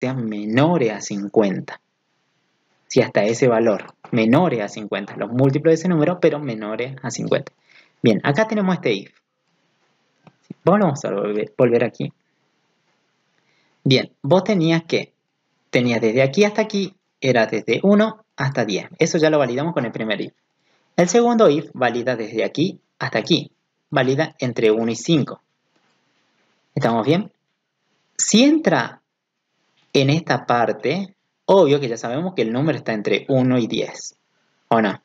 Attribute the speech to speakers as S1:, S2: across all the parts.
S1: sean menores a 50. Si hasta ese valor, menores a 50, los múltiplos de ese número, pero menores a 50. Bien, acá tenemos este if. Vamos a volver aquí. Bien, vos tenías que, tenías desde aquí hasta aquí, era desde 1 hasta 10. Eso ya lo validamos con el primer if. El segundo if valida desde aquí hasta aquí. Valida entre 1 y 5. ¿Estamos bien? Si entra en esta parte, obvio que ya sabemos que el número está entre 1 y 10. ¿O no?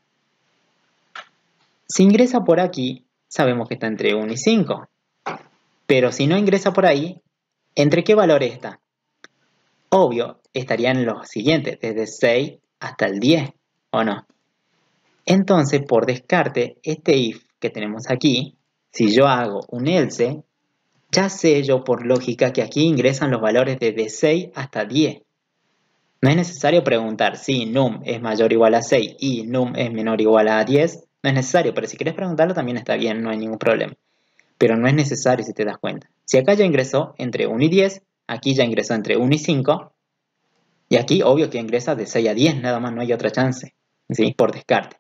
S1: Si ingresa por aquí, sabemos que está entre 1 y 5. Pero si no ingresa por ahí, ¿entre qué valor está? Obvio, estarían los siguientes, desde 6 hasta el 10, ¿o no? Entonces, por descarte, este if que tenemos aquí, si yo hago un else, ya sé yo por lógica que aquí ingresan los valores desde 6 hasta 10. No es necesario preguntar si num es mayor o igual a 6 y num es menor o igual a 10. No es necesario, pero si quieres preguntarlo también está bien, no hay ningún problema. Pero no es necesario si te das cuenta. Si acá ya ingresó entre 1 y 10, aquí ya ingresó entre 1 y 5, y aquí obvio que ingresa de 6 a 10, nada más no hay otra chance, ¿sí? por descarte.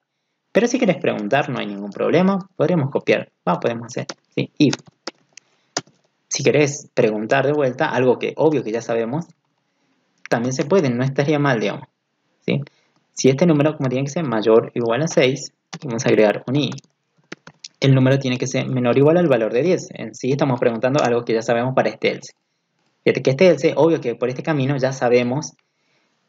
S1: Pero si quieres preguntar, no hay ningún problema, podríamos copiar, va, podemos hacer, ¿sí? if. Si querés preguntar de vuelta, algo que obvio que ya sabemos, también se puede, no estaría mal, digamos, ¿sí? Si este número, como tiene que ser mayor o igual a 6, vamos a agregar un i. El número tiene que ser menor o igual al valor de 10. En sí estamos preguntando algo que ya sabemos para este else. Fíjate que este else, obvio que por este camino ya sabemos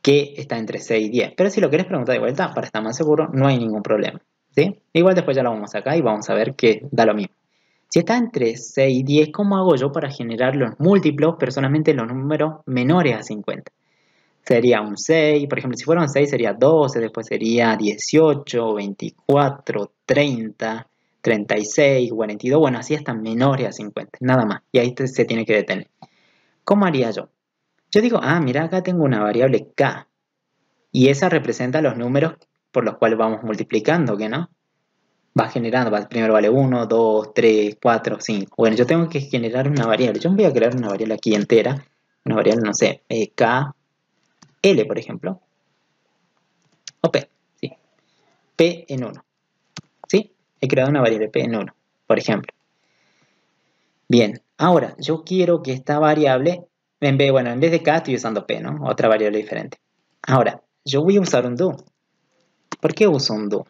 S1: que está entre 6 y 10. Pero si lo quieres preguntar de vuelta, para estar más seguro, no hay ningún problema. ¿sí? Igual después ya lo vamos acá y vamos a ver que da lo mismo. Si está entre 6 y 10, ¿cómo hago yo para generar los múltiplos, personalmente los números menores a 50? Sería un 6, por ejemplo, si fuera un 6 sería 12, después sería 18, 24, 30, 36, 42, bueno, así hasta menores a 50, nada más. Y ahí se tiene que detener. ¿Cómo haría yo? Yo digo, ah, mira, acá tengo una variable k. Y esa representa los números por los cuales vamos multiplicando, ¿qué no? Va generando, primero vale 1, 2, 3, 4, 5. Bueno, yo tengo que generar una variable. Yo voy a crear una variable aquí entera. Una variable, no sé, eh, k, l, por ejemplo. O p, sí. p en 1. ¿Sí? He creado una variable p en 1, por ejemplo. Bien, ahora yo quiero que esta variable en vez, bueno, en vez de k estoy usando p, ¿no? Otra variable diferente. Ahora, yo voy a usar un do. ¿Por qué uso un do?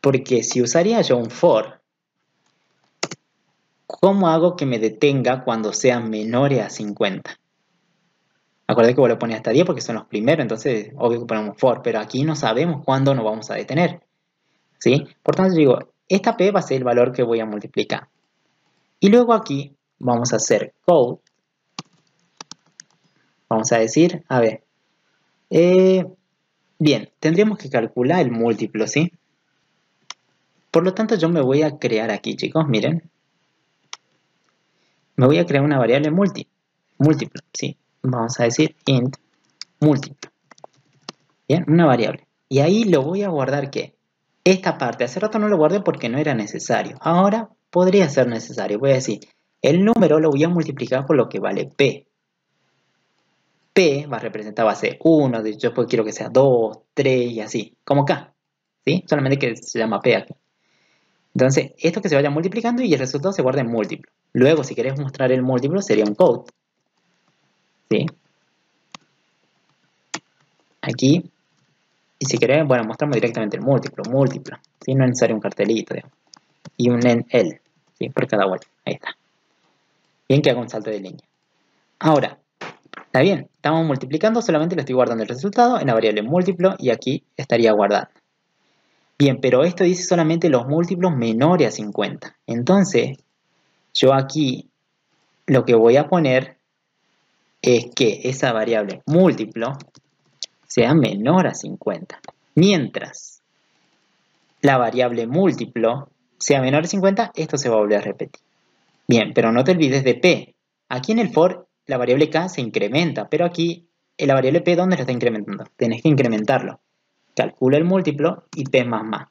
S1: Porque si usaría yo un for, ¿cómo hago que me detenga cuando sean menores a 50? Acuérdate que vos lo pones hasta 10 porque son los primeros, entonces obvio que ponemos for, pero aquí no sabemos cuándo nos vamos a detener. ¿Sí? Por tanto, digo, esta p va a ser el valor que voy a multiplicar. Y luego aquí vamos a hacer code Vamos a decir, a ver. Eh, bien, tendríamos que calcular el múltiplo, ¿sí? Por lo tanto, yo me voy a crear aquí, chicos, miren. Me voy a crear una variable multi, múltiplo, ¿sí? Vamos a decir int múltiplo. Bien, una variable. Y ahí lo voy a guardar, ¿qué? Esta parte, hace rato no lo guardé porque no era necesario. Ahora podría ser necesario. Voy a decir, el número lo voy a multiplicar por lo que vale p. P va a representar base 1, yo pues quiero que sea 2, 3 y así, como K, ¿sí? Solamente que se llama P aquí. Entonces, esto que se vaya multiplicando y el resultado se guarda en múltiplo. Luego, si querés mostrar el múltiplo, sería un code. ¿Sí? Aquí. Y si querés, bueno, mostramos directamente el múltiplo, múltiplo. ¿sí? No es necesario un cartelito. Y un en L, ¿sí? Por cada vuelta. Ahí está. Bien que haga un salto de línea. Ahora, Está bien, estamos multiplicando, solamente le estoy guardando el resultado en la variable múltiplo y aquí estaría guardando. Bien, pero esto dice solamente los múltiplos menores a 50. Entonces, yo aquí lo que voy a poner es que esa variable múltiplo sea menor a 50. Mientras la variable múltiplo sea menor a 50, esto se va a volver a repetir. Bien, pero no te olvides de P. Aquí en el for la variable k se incrementa, pero aquí en la variable p, ¿dónde la está incrementando? Tenés que incrementarlo. Calcula el múltiplo y p más más.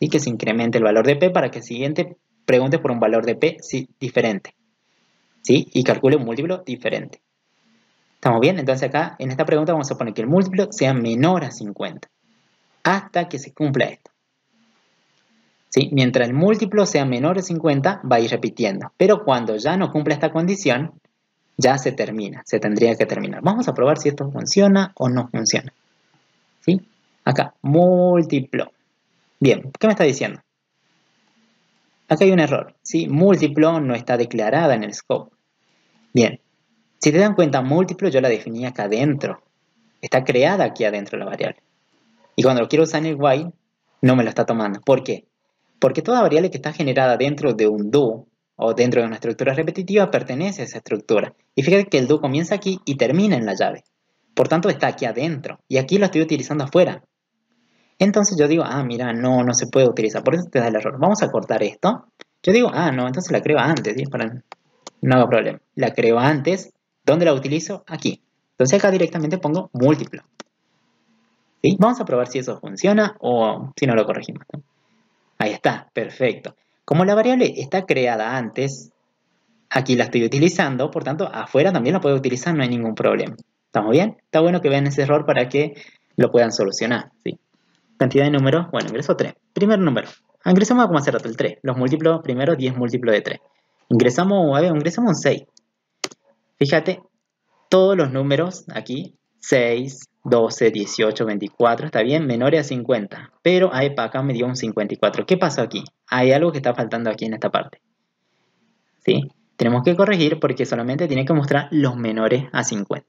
S1: Y que se incremente el valor de p para que el siguiente pregunte por un valor de p diferente. ¿Sí? Y calcule un múltiplo diferente. ¿Estamos bien? Entonces acá, en esta pregunta vamos a poner que el múltiplo sea menor a 50. Hasta que se cumpla esto. ¿Sí? Mientras el múltiplo sea menor a 50, va a ir repitiendo. Pero cuando ya no cumpla esta condición, ya se termina, se tendría que terminar. Vamos a probar si esto funciona o no funciona. ¿Sí? Acá, múltiplo. Bien, ¿qué me está diciendo? Acá hay un error, ¿sí? Múltiplo no está declarada en el scope. Bien, si te dan cuenta, múltiplo yo la definí acá adentro. Está creada aquí adentro la variable. Y cuando lo quiero usar en el while, no me lo está tomando. ¿Por qué? Porque toda variable que está generada dentro de un do o dentro de una estructura repetitiva pertenece a esa estructura. Y fíjate que el do comienza aquí y termina en la llave. Por tanto, está aquí adentro. Y aquí lo estoy utilizando afuera. Entonces yo digo, ah, mira, no, no se puede utilizar. Por eso te da el error. Vamos a cortar esto. Yo digo, ah, no, entonces la creo antes. ¿sí? Para... No hago problema. La creo antes. ¿Dónde la utilizo? Aquí. Entonces acá directamente pongo múltiplo. ¿Sí? Vamos a probar si eso funciona o si no lo corregimos. Ahí está, perfecto. Como la variable está creada antes, aquí la estoy utilizando, por tanto, afuera también la puedo utilizar, no hay ningún problema. ¿Estamos bien? Está bueno que vean ese error para que lo puedan solucionar. ¿sí? Cantidad de números, bueno, ingreso 3. Primer número. Ingresamos como hace rato el 3. Los múltiplos, primero 10 múltiplos de 3. Ingresamos, a ver, ingresamos un 6. Fíjate, todos los números aquí, 6, 12, 18, 24, está bien, menores a 50. Pero ahí para acá me dio un 54. ¿Qué pasó aquí? Hay algo que está faltando aquí en esta parte. ¿Sí? Tenemos que corregir porque solamente tiene que mostrar los menores a 50.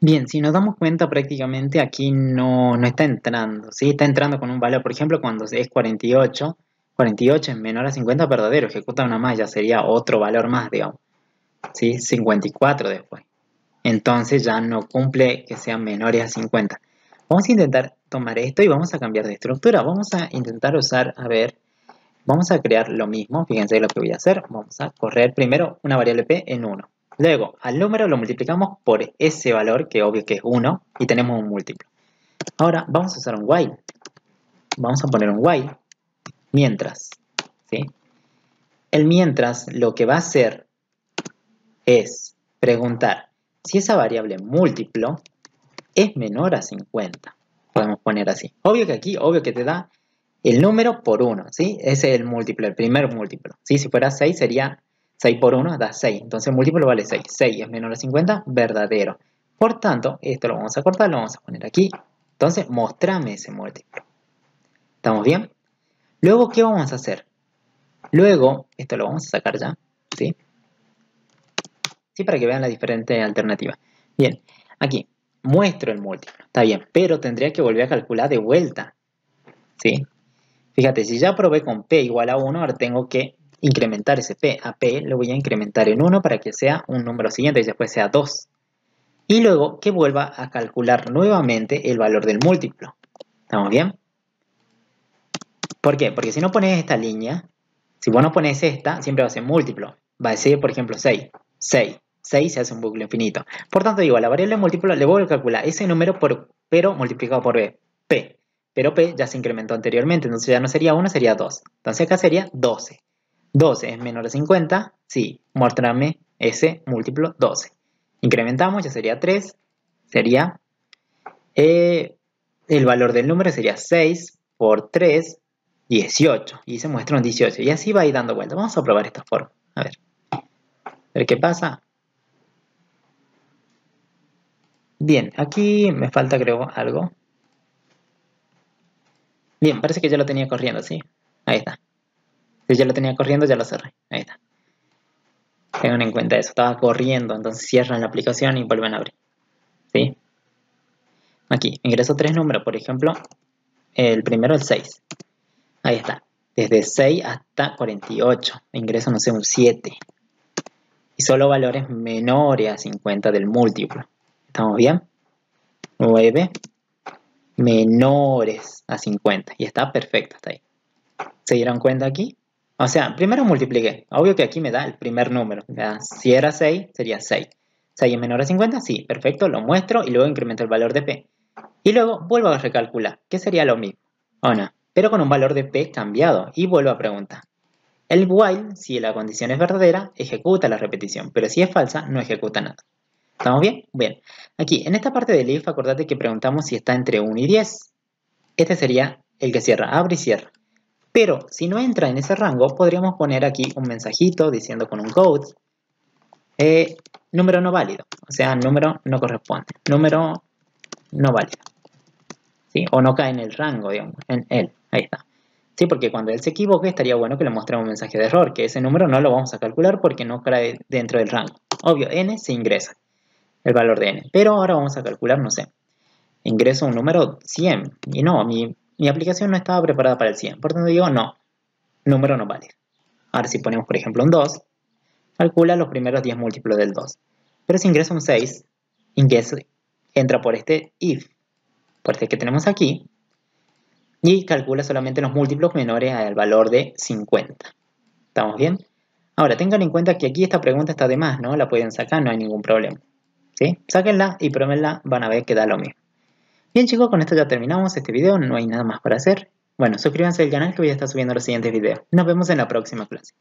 S1: Bien, si nos damos cuenta prácticamente aquí no, no está entrando, ¿sí? Está entrando con un valor, por ejemplo, cuando es 48, 48 es menor a 50 verdadero, ejecuta una malla, sería otro valor más, digamos. ¿Sí? 54 después entonces ya no cumple que sean menores a 50. Vamos a intentar tomar esto y vamos a cambiar de estructura. Vamos a intentar usar, a ver, vamos a crear lo mismo. Fíjense lo que voy a hacer. Vamos a correr primero una variable p en 1. Luego, al número lo multiplicamos por ese valor, que obvio que es 1, y tenemos un múltiplo. Ahora, vamos a usar un while. Vamos a poner un while mientras. ¿sí? El mientras lo que va a hacer es preguntar si esa variable múltiplo es menor a 50. Podemos poner así. Obvio que aquí, obvio que te da el número por 1, ¿sí? Ese es el múltiplo, el primer múltiplo. ¿sí? Si fuera 6 sería 6 por 1 da 6. Entonces el múltiplo vale 6. 6 es menor a 50, verdadero. Por tanto, esto lo vamos a cortar, lo vamos a poner aquí. Entonces, mostrame ese múltiplo. ¿Estamos bien? Luego, ¿qué vamos a hacer? Luego, esto lo vamos a sacar ya, ¿sí? ¿sí? Para que vean la diferente alternativa. Bien, aquí muestro el múltiplo, está bien, pero tendría que volver a calcular de vuelta, ¿sí? Fíjate, si ya probé con P igual a 1, ahora tengo que incrementar ese P. A P lo voy a incrementar en 1 para que sea un número siguiente y después sea 2. Y luego que vuelva a calcular nuevamente el valor del múltiplo. ¿Estamos bien? ¿Por qué? Porque si no pones esta línea, si vos no pones esta, siempre va a ser múltiplo. Va a ser, por ejemplo, 6. 6. 6 se hace un bucle infinito. Por tanto, digo, a la variable múltiplo le voy a calcular ese número por, pero multiplicado por b, p. Pero p ya se incrementó anteriormente, entonces ya no sería 1, sería 2. Entonces acá sería 12. 12 es menor a 50, sí, muéstrame ese múltiplo 12. Incrementamos, ya sería 3, sería, eh, el valor del número sería 6 por 3, 18. Y se muestra un 18. Y así va a ir dando vuelta. Vamos a probar esta forma. A ver. A ver qué pasa. Bien, aquí me falta creo algo. Bien, parece que ya lo tenía corriendo, ¿sí? Ahí está. Si ya lo tenía corriendo, ya lo cerré. Ahí está. Tengan en cuenta eso. Estaba corriendo, entonces cierran la aplicación y vuelven a abrir. ¿Sí? Aquí, ingreso tres números, por ejemplo, el primero el 6. Ahí está. Desde 6 hasta 48. Ingreso, no sé, un 7. Y solo valores menores a 50 del múltiplo. ¿Estamos bien? 9 menores a 50. Y está perfecto hasta ahí. ¿Se dieron cuenta aquí? O sea, primero multipliqué. Obvio que aquí me da el primer número. Si era 6, sería 6. 6 es menor a 50, sí, perfecto, lo muestro y luego incremento el valor de P. Y luego vuelvo a recalcular, ¿Qué sería lo mismo, ¿o no? Pero con un valor de P cambiado y vuelvo a preguntar. El while, si la condición es verdadera, ejecuta la repetición, pero si es falsa, no ejecuta nada. ¿Estamos bien? Bien. Aquí, en esta parte del if, acordate que preguntamos si está entre 1 y 10. Este sería el que cierra, abre y cierra. Pero si no entra en ese rango, podríamos poner aquí un mensajito diciendo con un code, eh, número no válido, o sea, número no corresponde, número no válido. ¿Sí? O no cae en el rango, digamos, en él, ahí está. Sí, porque cuando él se equivoque estaría bueno que le mostremos un mensaje de error, que ese número no lo vamos a calcular porque no cae dentro del rango. Obvio, n se ingresa, el valor de n. Pero ahora vamos a calcular, no sé, ingreso un número 100. Y no, mi, mi aplicación no estaba preparada para el 100. Por tanto digo, no, número no válido. Ahora si ponemos, por ejemplo, un 2, calcula los primeros 10 múltiplos del 2. Pero si ingreso un 6, ingreso, entra por este if, por este que tenemos aquí, y calcula solamente los múltiplos menores al valor de 50. ¿Estamos bien? Ahora, tengan en cuenta que aquí esta pregunta está de más, ¿no? La pueden sacar, no hay ningún problema. ¿Sí? Sáquenla y pruébenla, van a ver que da lo mismo. Bien chicos, con esto ya terminamos este video, no hay nada más para hacer. Bueno, suscríbanse al canal que voy a estar subiendo los siguientes videos. Nos vemos en la próxima clase.